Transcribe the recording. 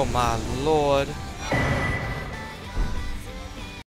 Oh my lord.